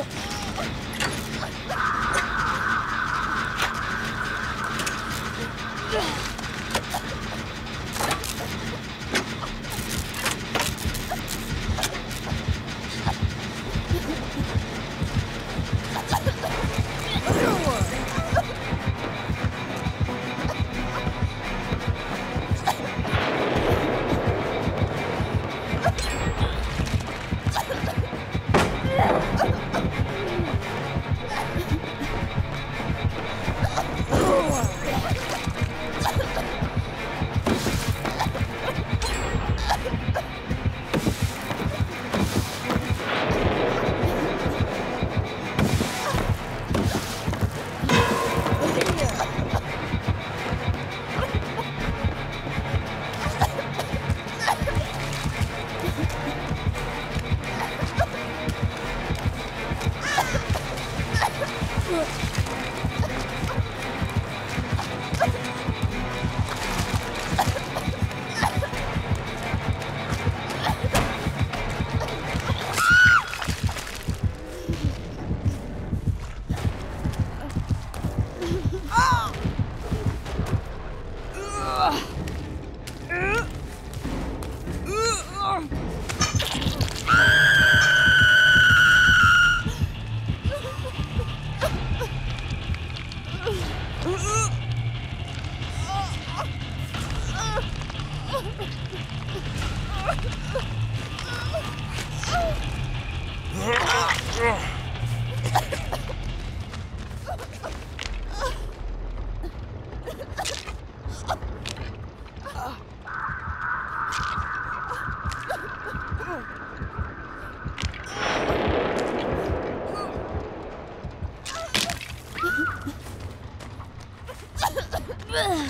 よ。Huh?